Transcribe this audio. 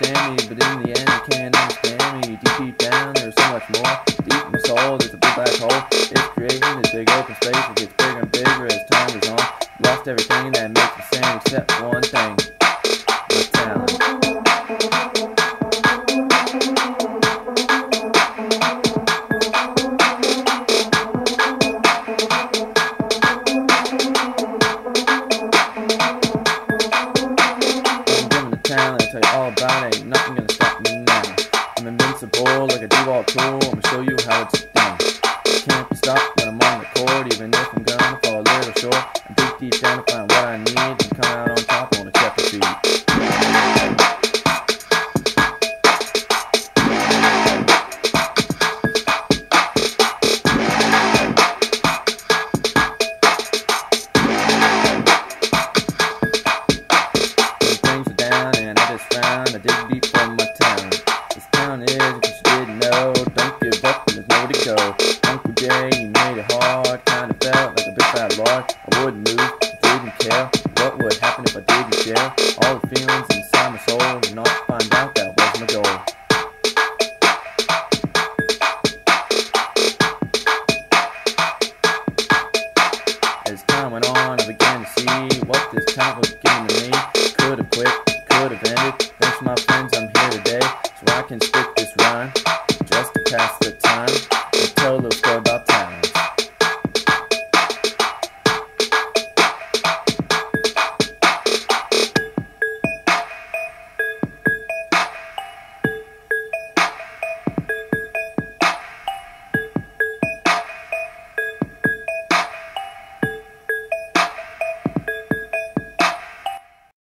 understand me, but in the end, you can't understand me. Deep, deep down, there's so much more. Deep in my soul, there's a big black hole. It's creating this big open space. It gets bigger and bigger as time goes on. Lost everything that makes me sing except one thing It. Ain't nothing gonna stop me now. I'm invincible like a DeWalt tool. I'ma show you how it's case didn't know, don't give up and there's nowhere to go. Uncle Jay, you made it hard, kinda felt like a big fat lord. I wouldn't move, didn't care. What would happen if I didn't share all the feelings inside my soul and not find out that was my goal. As time went on, I began to see what this talent was giving to me. Could have quit, could have ended. Thanks to my friends